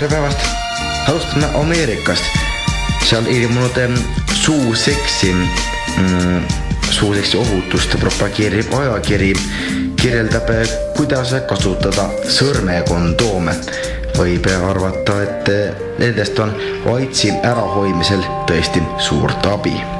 tere päevast! alustame Ameerikast. seal ilmunud em, suuseksi mm, suuseksi ohutust propageeriv ajakiri kirjeldab, eh, kuidas kasutada sõrmekondoome. võib arvata, et eh, nendest on AIDSi ärahoidmisel tõesti suurt abi